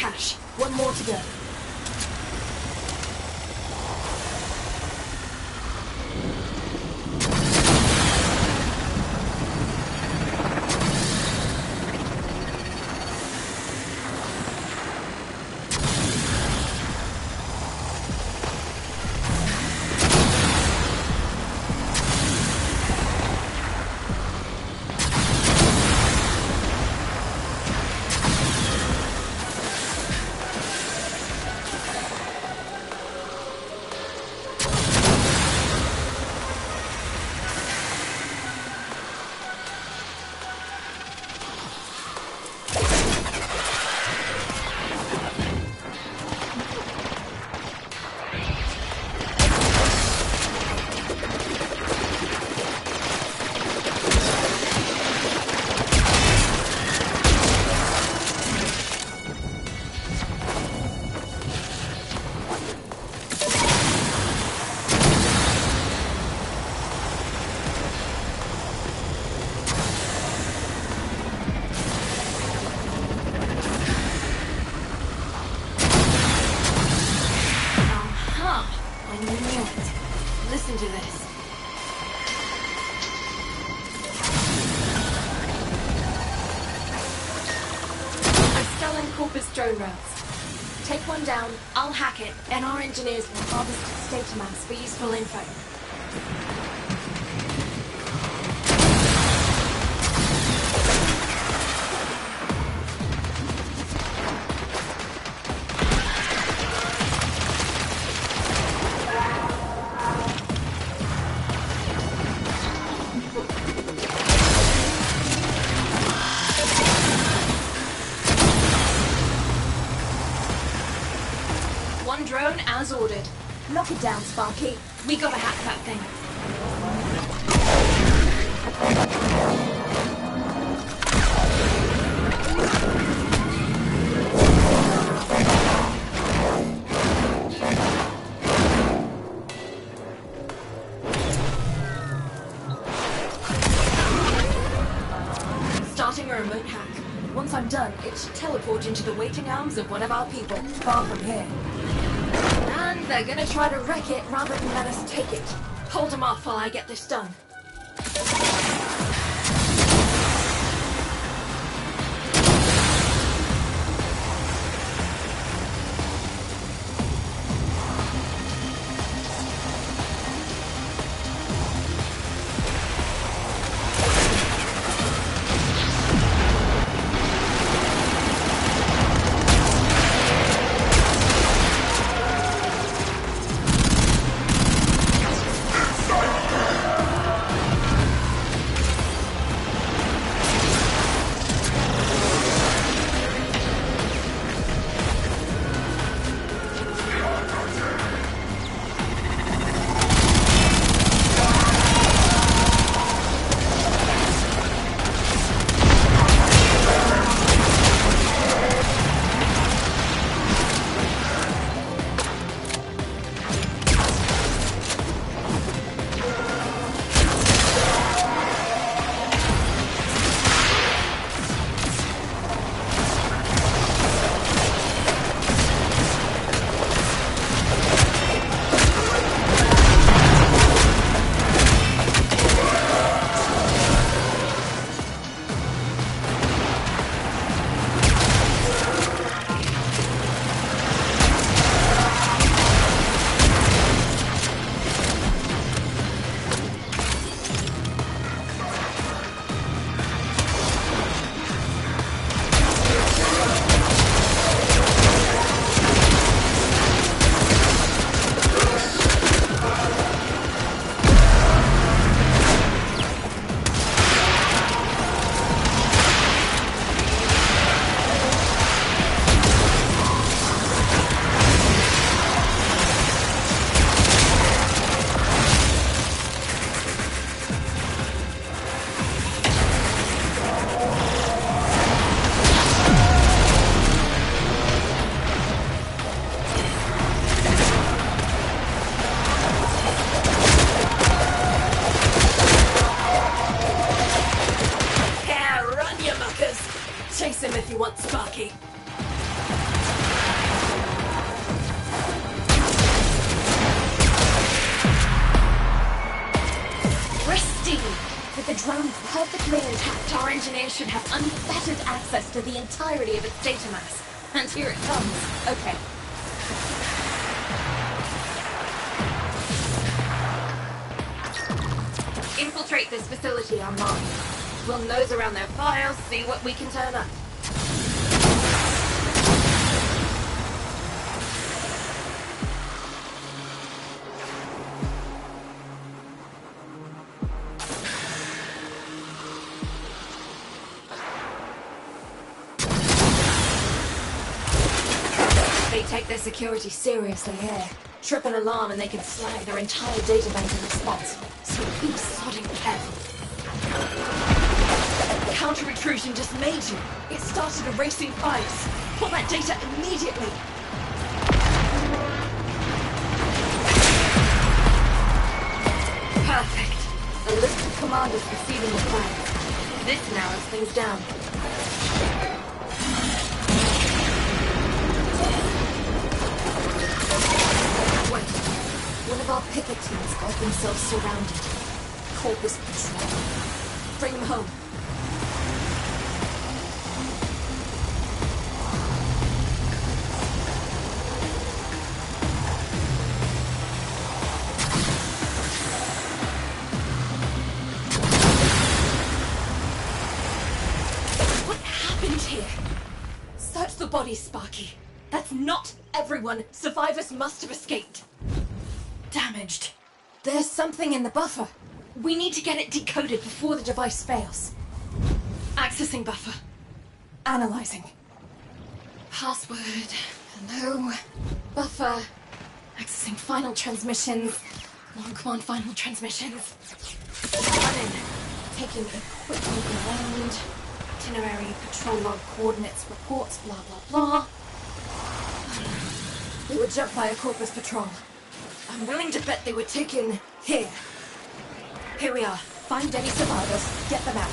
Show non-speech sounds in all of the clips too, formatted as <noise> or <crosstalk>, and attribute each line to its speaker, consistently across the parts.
Speaker 1: cache. One more to go. Engineers will harvest data maps for useful info. As ordered. Lock it down, Sparky. We gotta hack that thing. Starting remote hack. Once I'm done, it should teleport into the waiting arms of one of our people, far from here. They're gonna try to wreck it rather than let us take it. Hold them off while I get this done. Our engineers should have unfettered access to the entirety of its data mass. And here it comes. Okay. Infiltrate this facility on Mars. We'll nose around their files, see what we can turn up. Security seriously here. Trip an alarm and they can slag their entire data bank in response. So be sodding careful. Counter intrusion just made you. It started erasing files. Pull that data immediately. Perfect. A list of commanders receiving the files. This narrows things down. Our picket teams got themselves surrounded. Call Corpus Patrol. Bring them home. What happened here? Search the body, Sparky. That's not everyone. Survivors must have something in the buffer. We need to get it decoded before the device fails. Accessing buffer. Analyzing. Password. Hello. Buffer. Accessing final transmissions. Long command final transmissions. Running. Taking equipment around. Itinerary, patrol log coordinates, reports, blah blah blah. They were jumped by a Corpus Patrol. I'm willing to bet they were taken here. Here we are. Find any survivors. Get them out.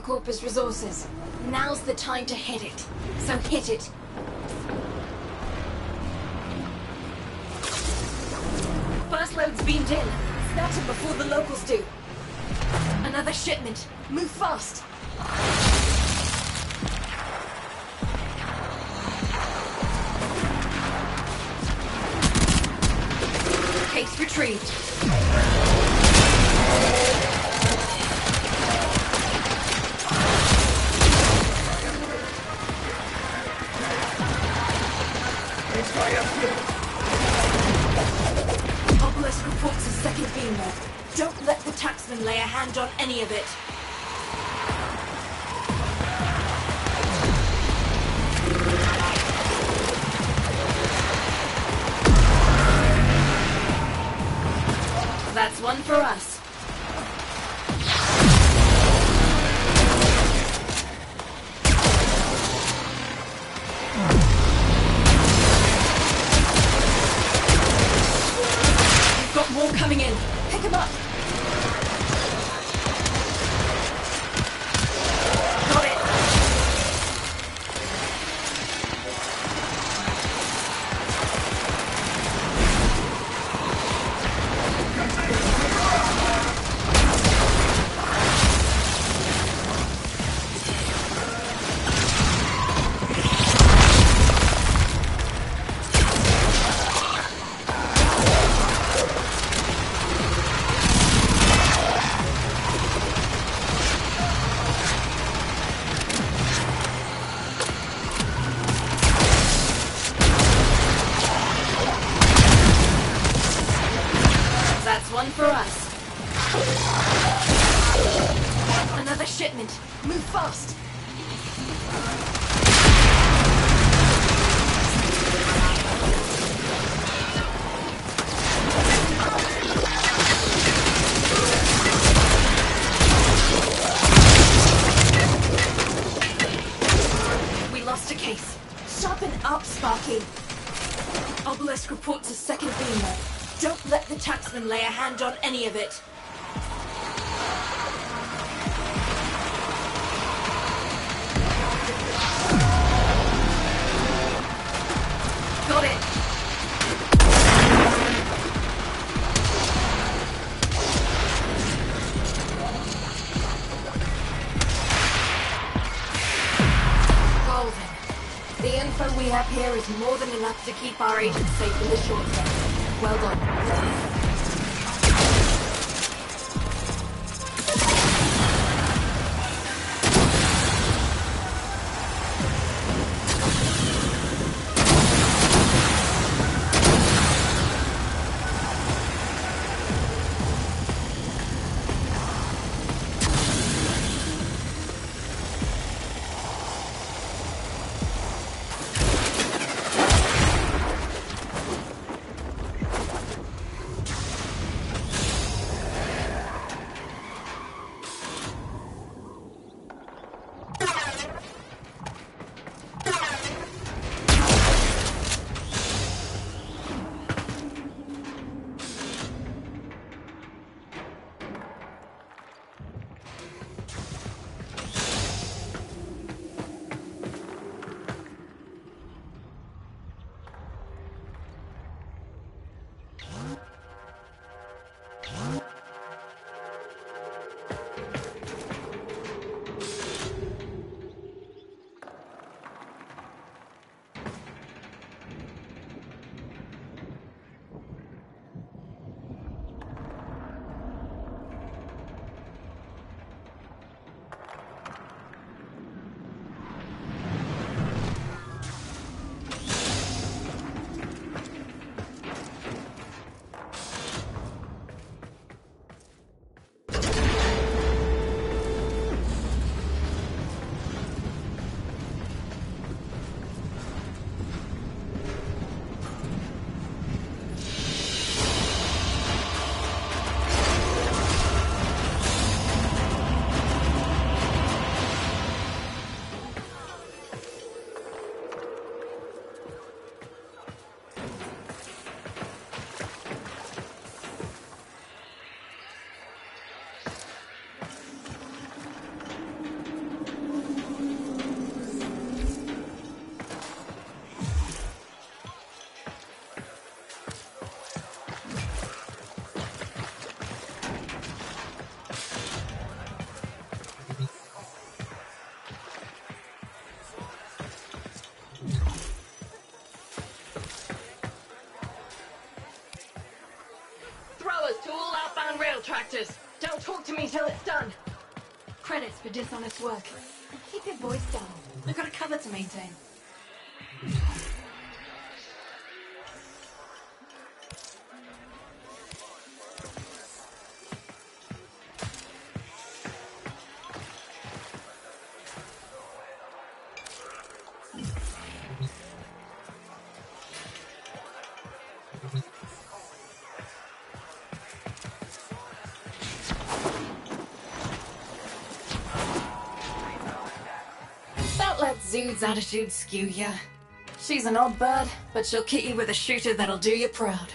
Speaker 1: Corpus resources. Now's the time to hit it. So hit it one for us. the short for dishonest work. Keep your voice down. I've got a cover to maintain. Attitude skew ya. She's an odd bird, but she'll kit you with a shooter that'll do you proud.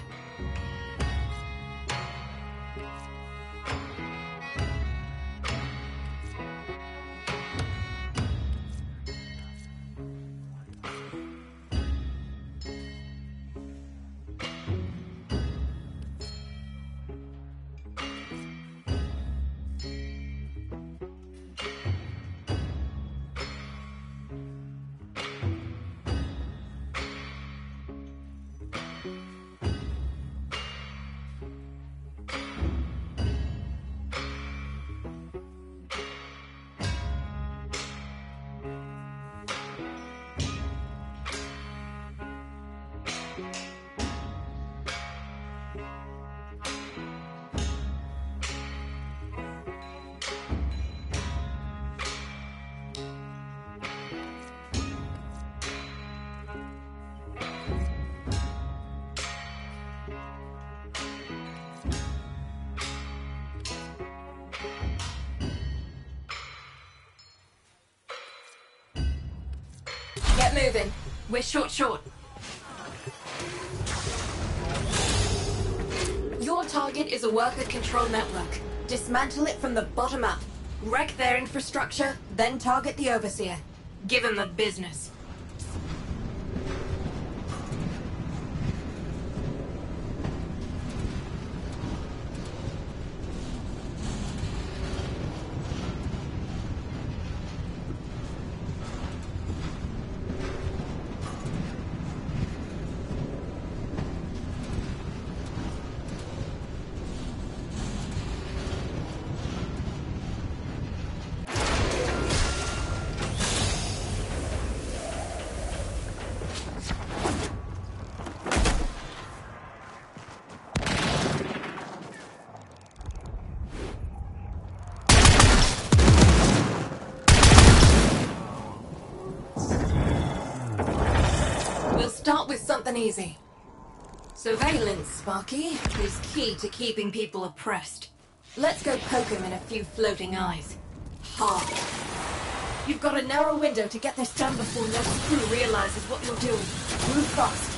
Speaker 1: Moving. We're short short. Your target is a worker control network. Dismantle it from the bottom up. Wreck their infrastructure, then target the Overseer. Give him the business. Start with something easy. Surveillance, Sparky, is key to keeping people oppressed. Let's go poke him in a few floating eyes. Hard. You've got a narrow window to get this done before Nurse Crew realizes what you're doing. Move fast.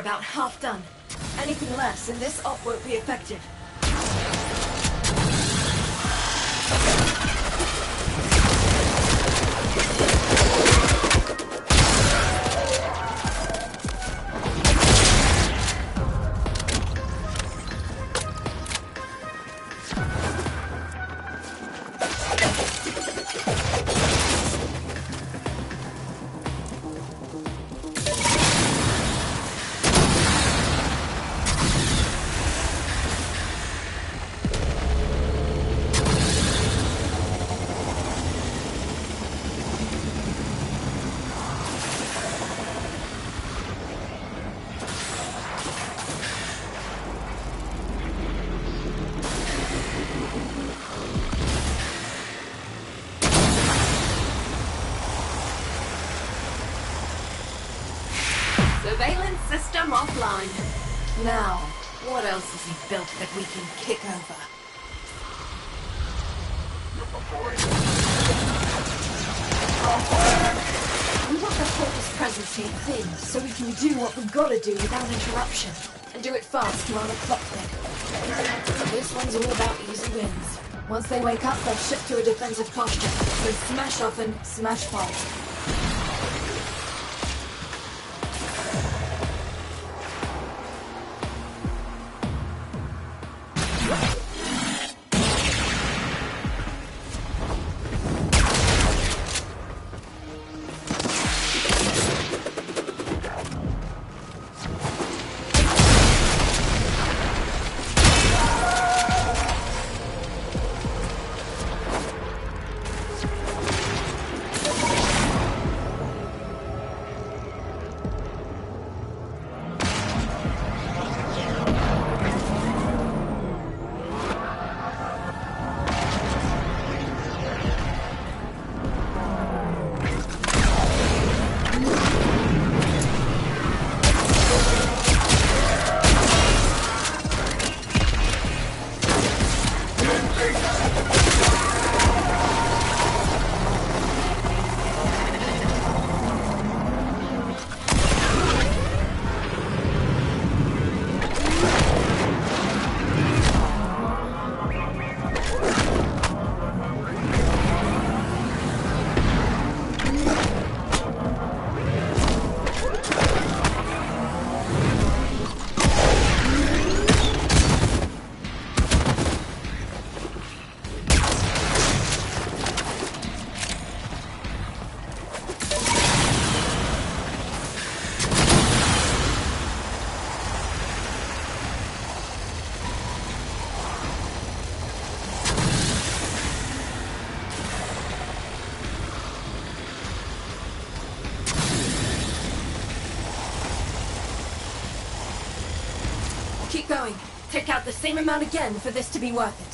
Speaker 1: About half done. Anything less, and this op won't be effective. Once they wake up, they'll shift to a defensive posture. So smash off and smash fast. Same amount again for this to be worth it.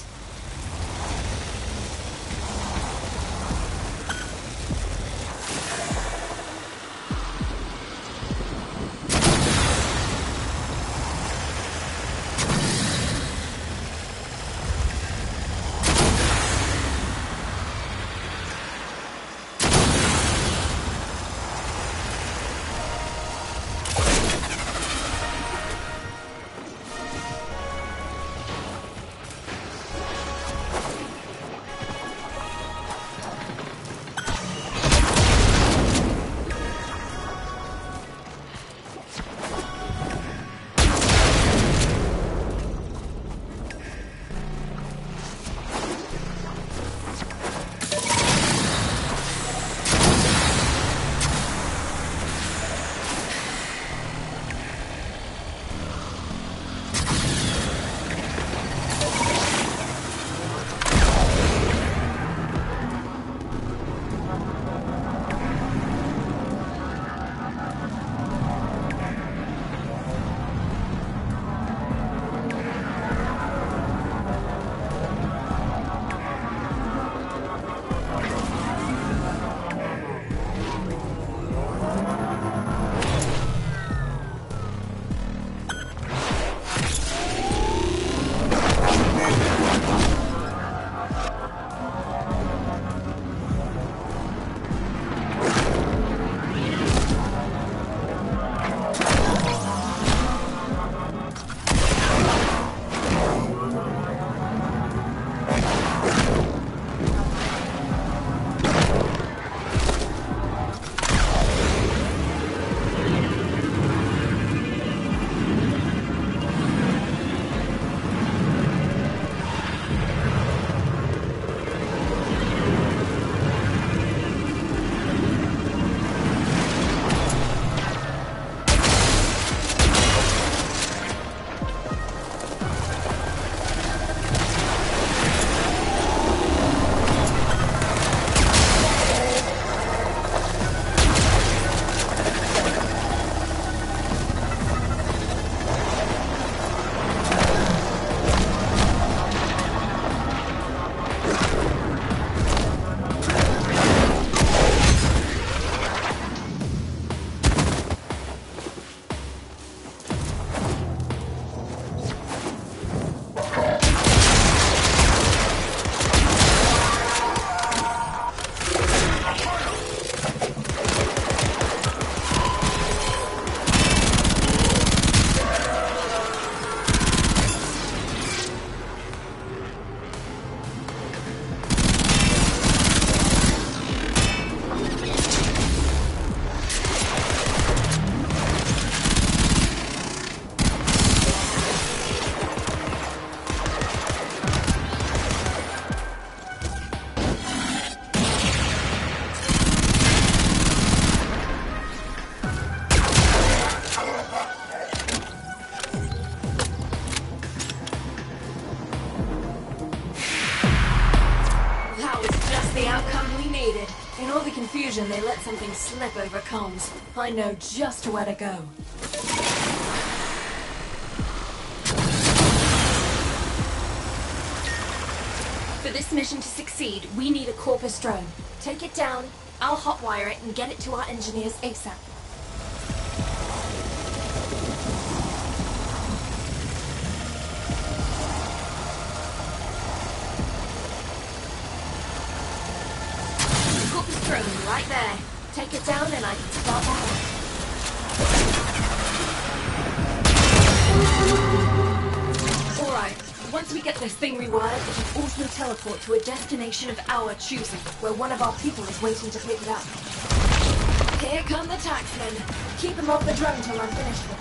Speaker 1: Know just where to go. For this mission to succeed, we need a Corpus drone. Take it down, I'll hotwire it and get it to our engineers ASAP. Choosing, where one of our people is waiting to pick it up. Here come the taxmen. Keep them off the drone till I'm finished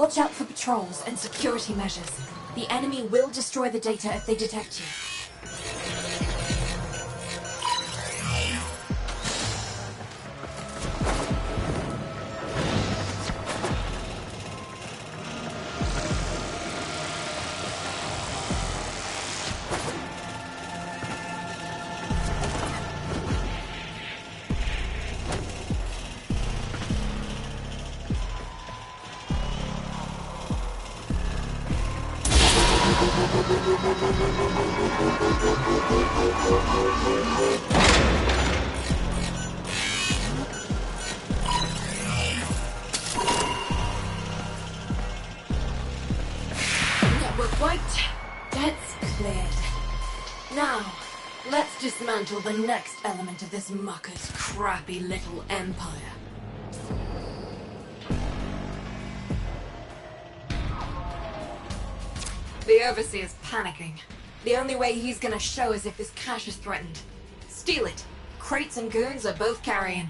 Speaker 1: Watch out for patrols and security measures. The enemy will destroy the data if they detect you. The next element of this mucker's crappy little empire. The Overseer's panicking. The only way he's gonna show is if this cash is threatened. Steal it. Crates and goons are both carrying.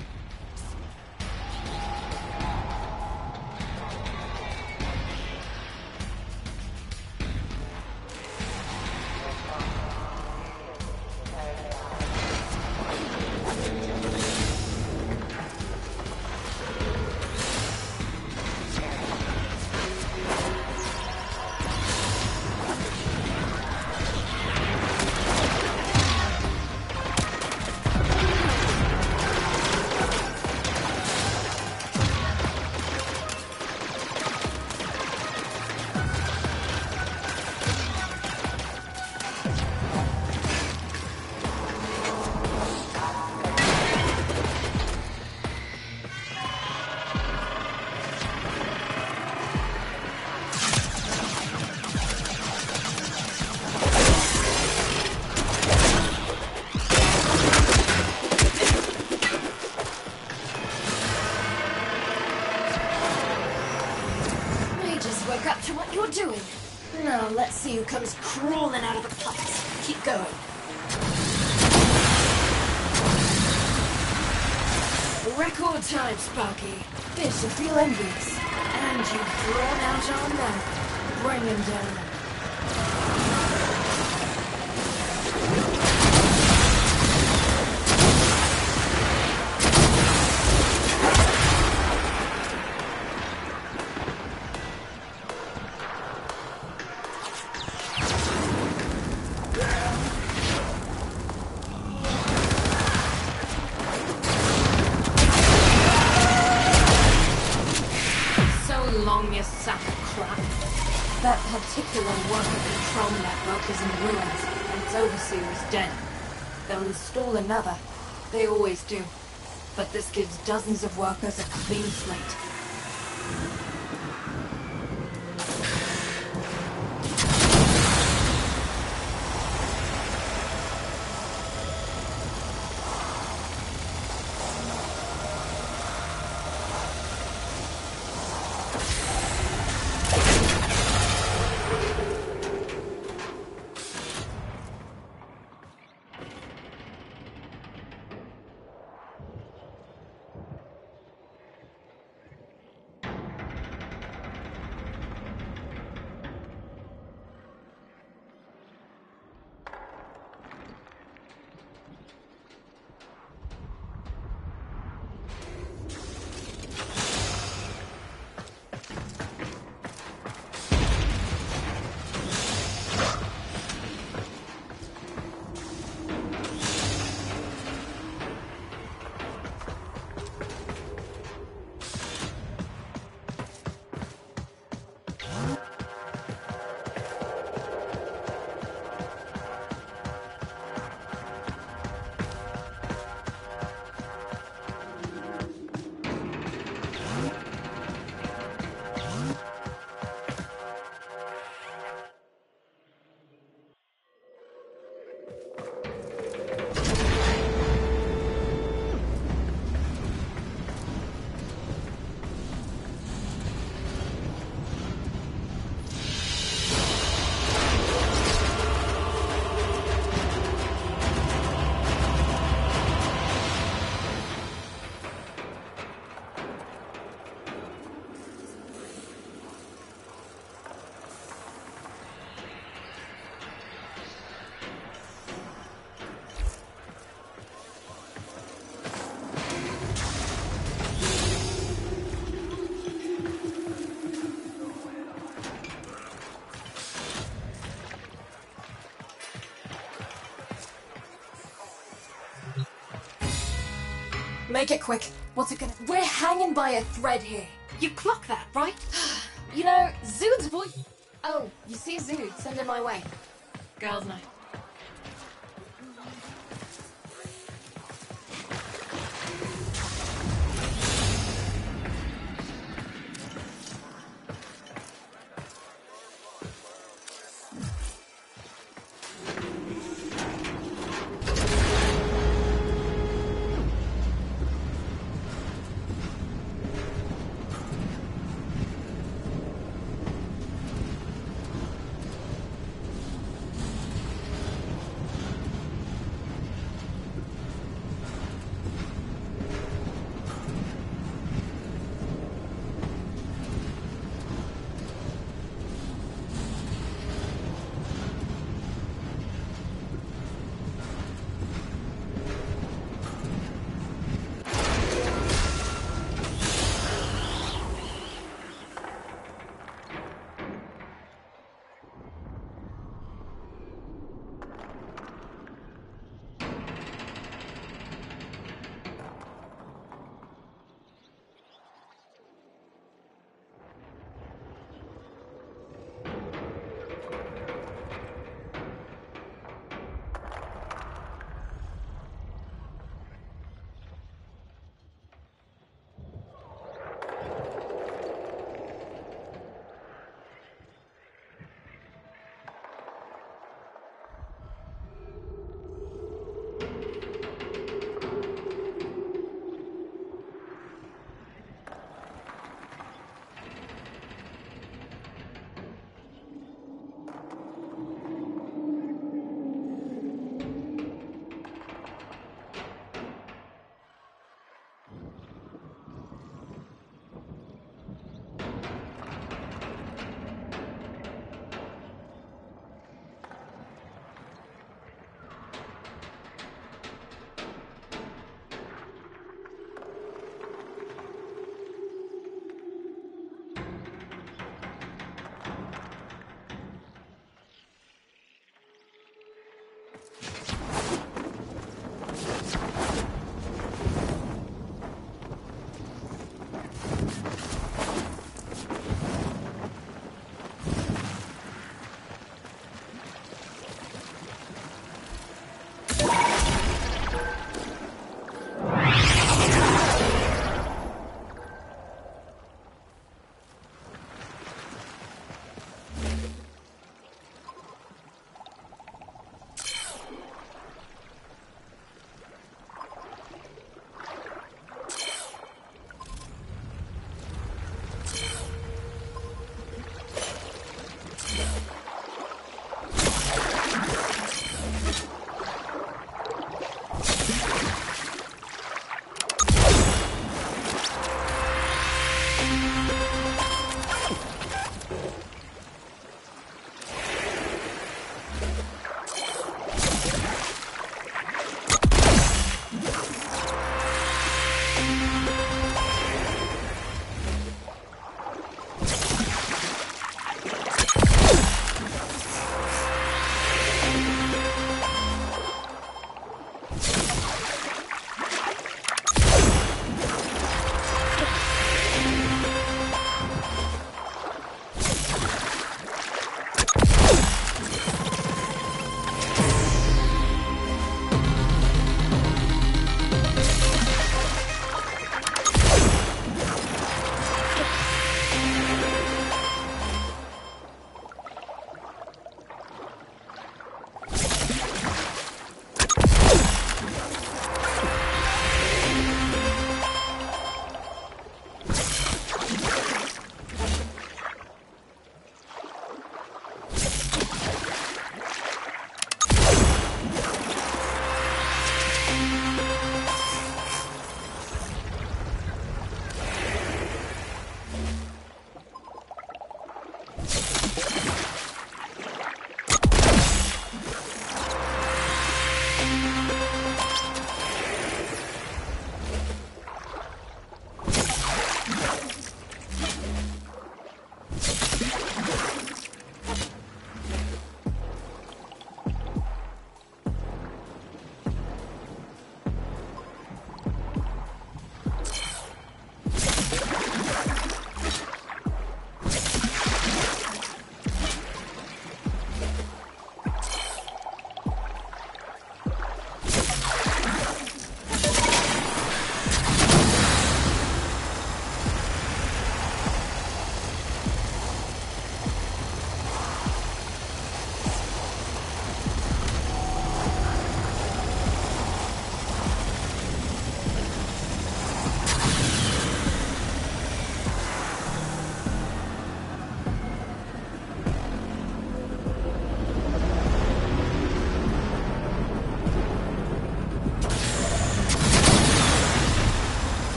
Speaker 1: Envious. And you've drawn out our man. Bring him down. Dozens of workers a clean slate. Make it quick. What's it gonna... We're hanging by a thread here.
Speaker 2: You clock that, right? <gasps>
Speaker 1: You know, Zuud's voice... Oh, you see Zood, send him my way.
Speaker 2: Girls' night.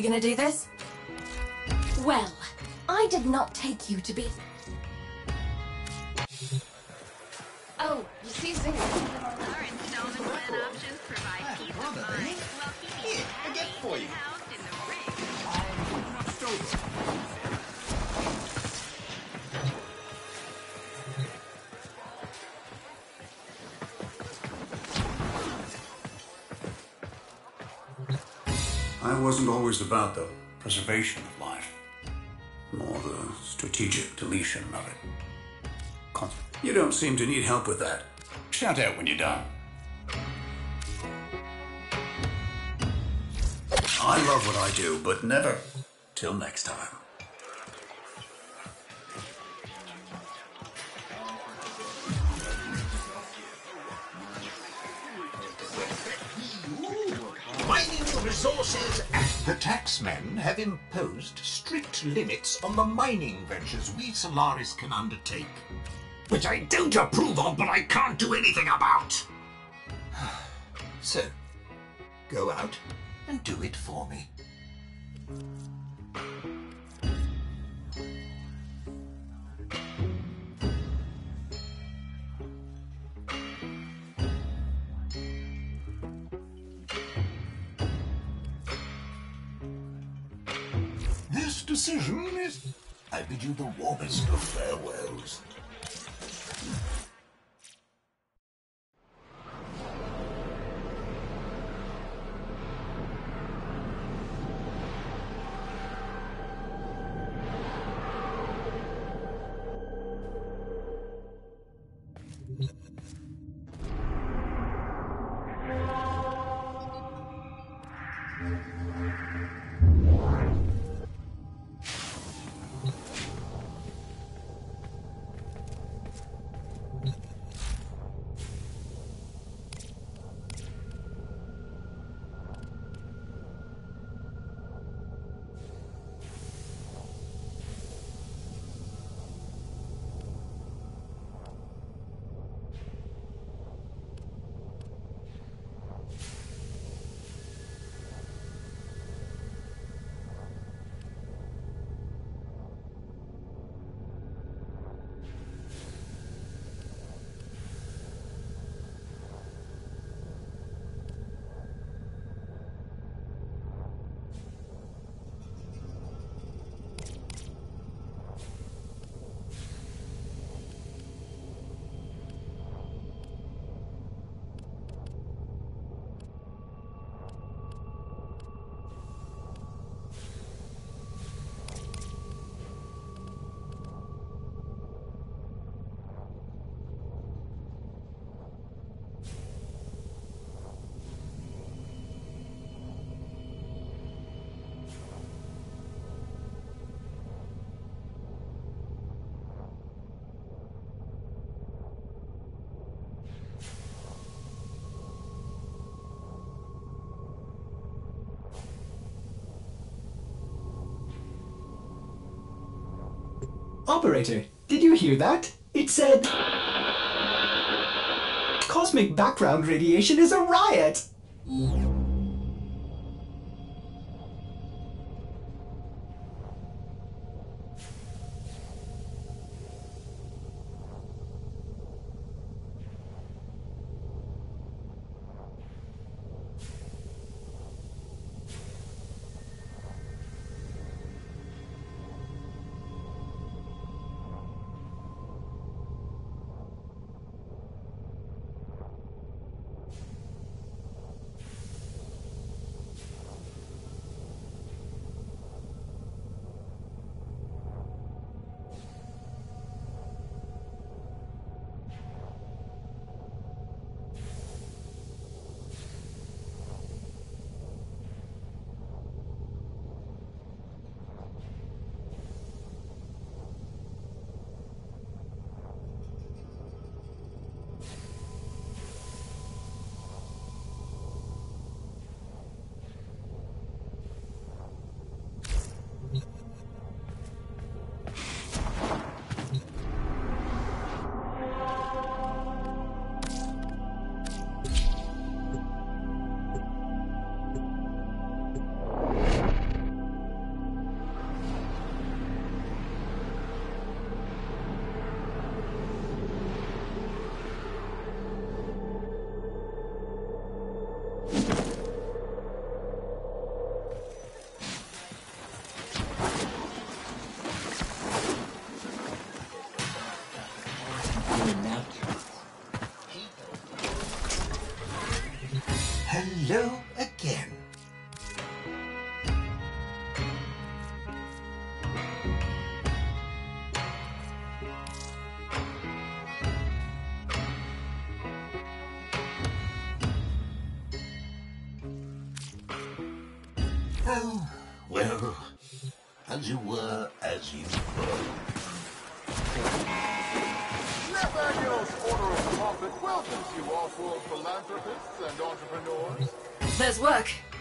Speaker 1: We gonna do this? Well, I did not take you to be...
Speaker 3: about the preservation of life, more the strategic deletion of it. Con- You don't seem to need help with that. Shout out when you're done. I love what I do, but never till next time.
Speaker 4: Resources. The taxmen have imposed strict limits on the mining ventures we Solaris can undertake. Which I don't approve of, but I can't do anything about. <sighs> So, go out and do it for me. Decision is. I bid you the warmest of farewells.
Speaker 5: Operator, did you hear that? It said. Cosmic background radiation is a riot!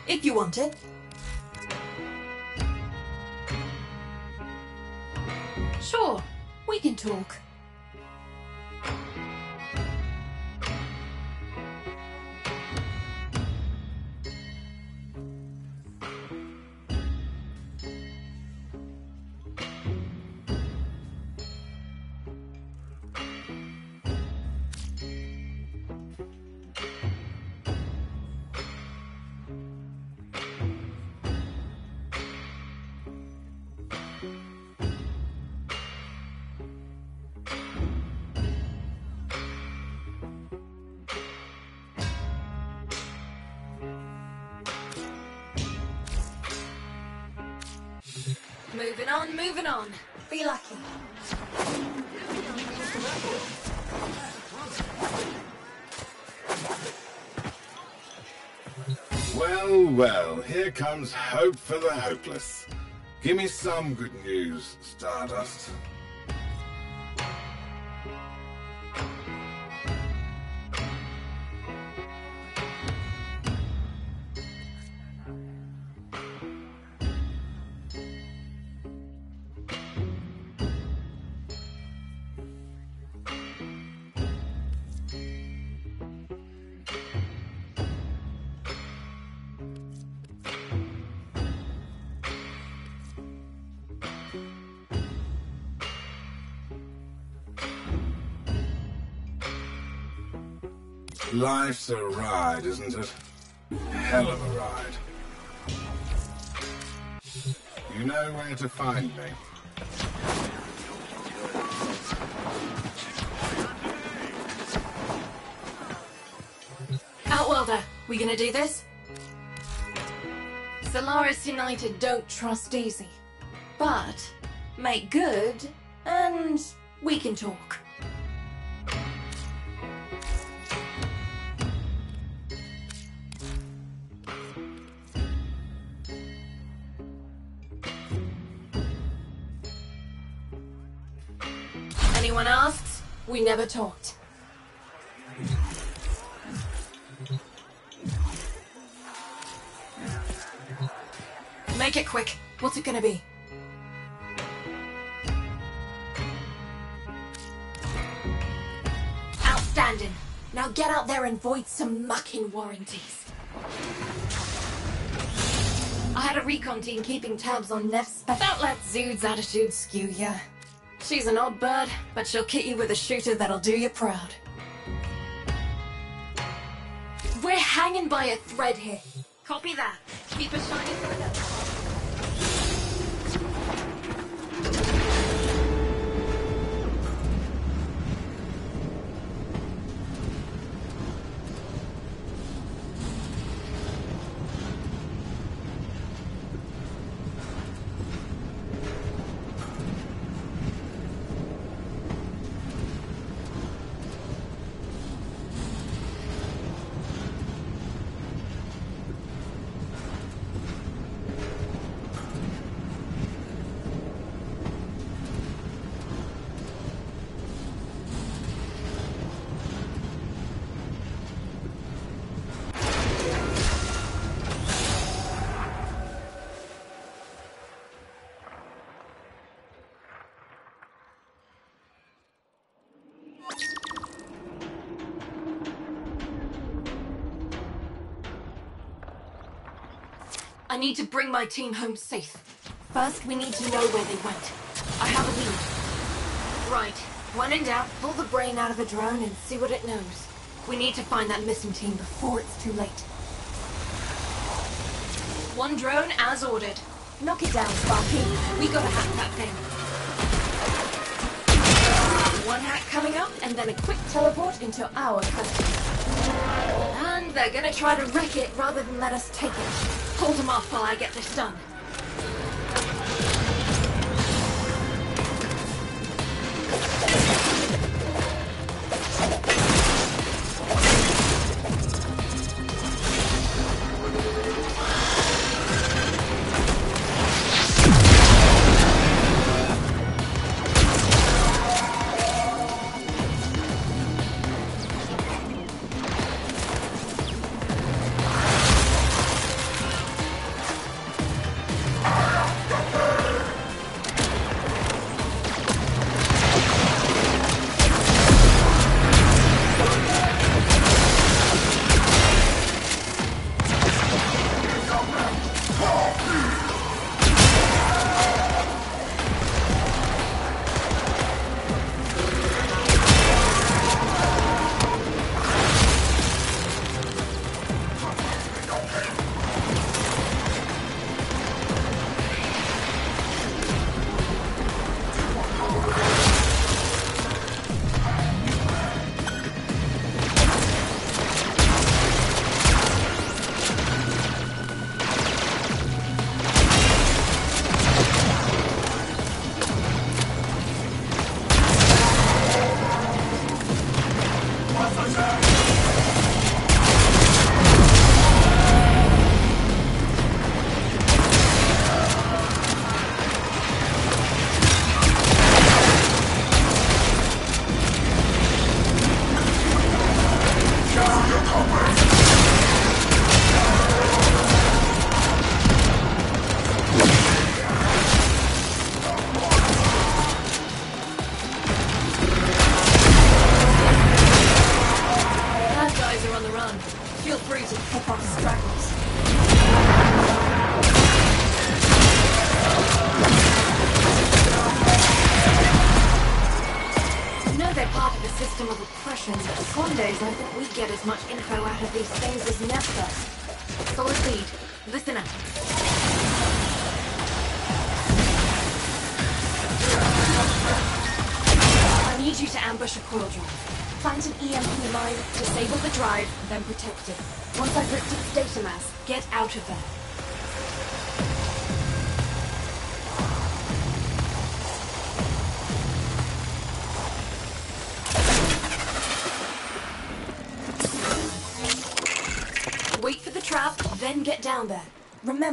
Speaker 1: If you want it.
Speaker 6: Comes hope for the hopeless. Give me some good news, Stardust. Life's a ride, isn't it? Hell of a ride. You know where to find me.
Speaker 1: Outworlder, we gonna do this? Solaris United don't trust easy. But make good, and we can talk. Anyone asks, we never talked. Make it quick. What's it gonna be? Outstanding. Now get out there and void some mucking warranties. I had a recon team keeping tabs on Nef's. Don't let Zuud's attitude skew ya. She's an odd bird, but she'll kit you with a shooter that'll do you proud. We're hanging by a thread here. Copy that. Keep us shining need to bring my team home safe. First, we need to know where they went. I have a lead. Right. When in doubt, pull the brain out of the drone and see what it knows. We need to find that missing team before it's too late. One drone as ordered. Knock it down, Sparky. We gotta hack that thing. One hack coming up, and then a quick teleport into our country they're gonna try to wreck it rather than let us take it. Hold them off while I get this done.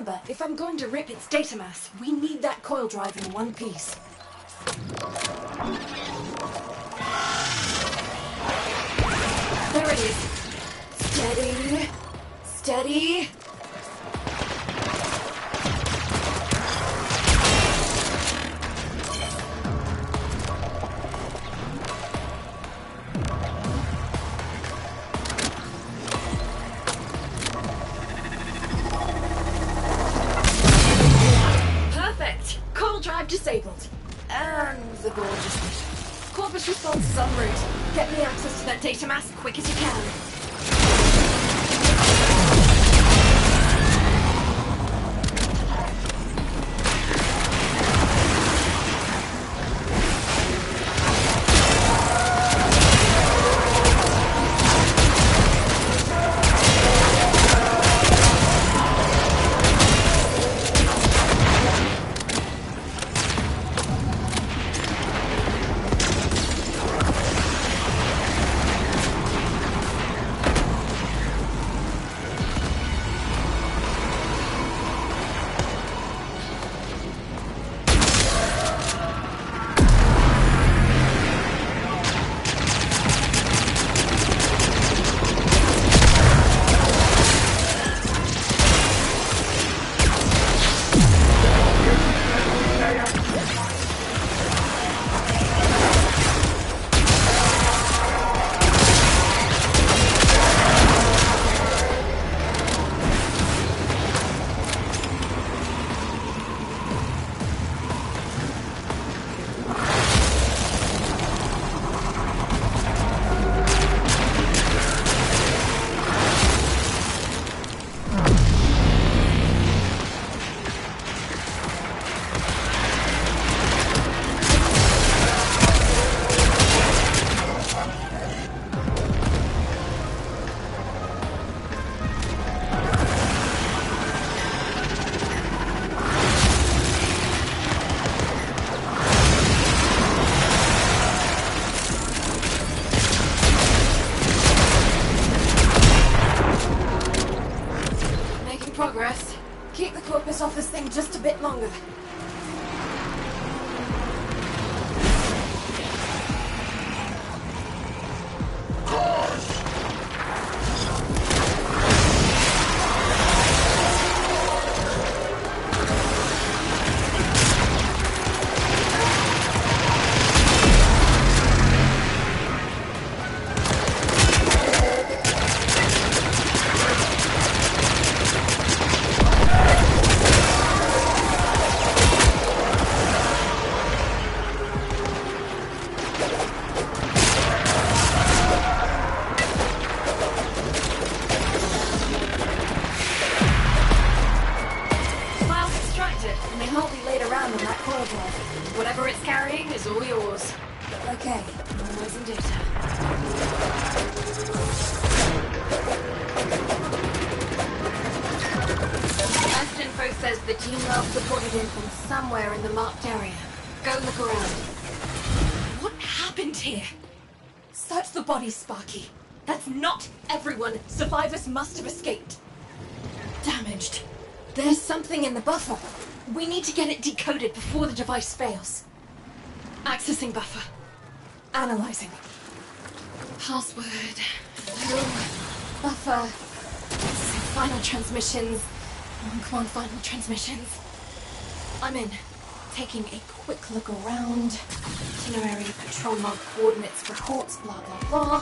Speaker 1: Remember, if I'm going to rip its data mass, we need that coil drive in one piece. There it is. Steady. Steady. Accessing buffer. Analyzing. Password. Buffer. Final transmissions. Come on, final transmissions. I'm in. Taking a quick look around. Itinerary, patrol mark coordinates, reports, blah blah blah.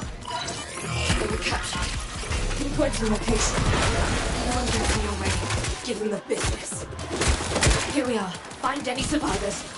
Speaker 1: They were captured. Location. survivors.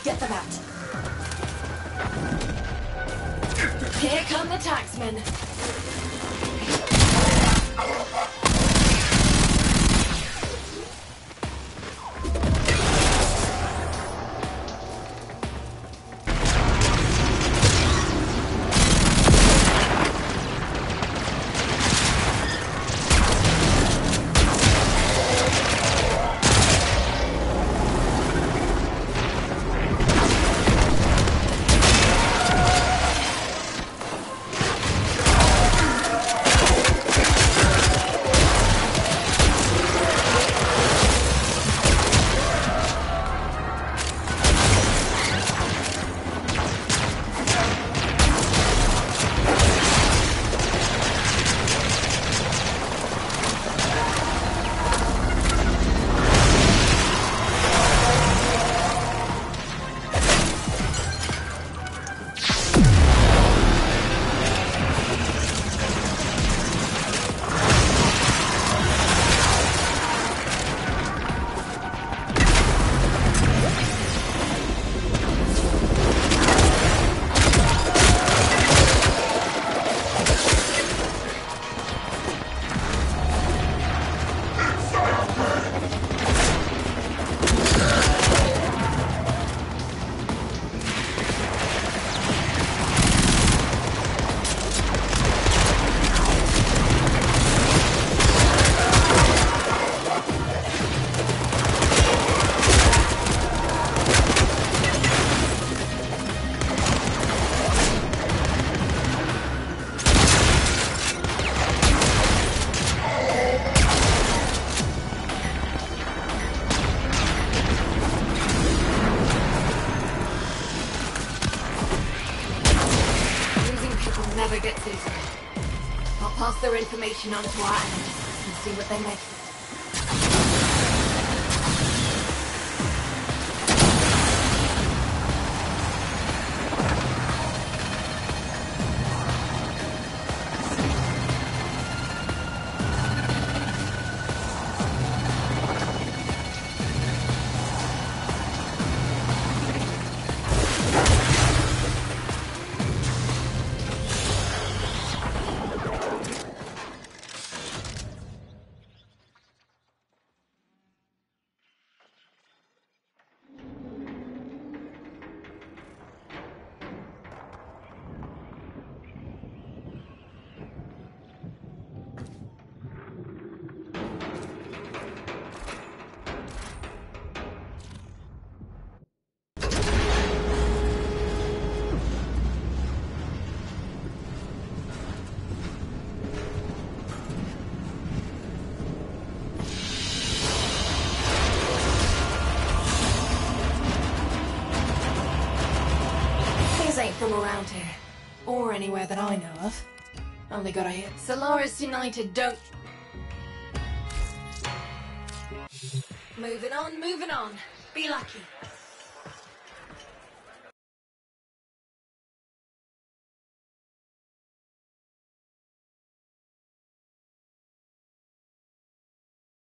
Speaker 1: she knows. Solaris United don't...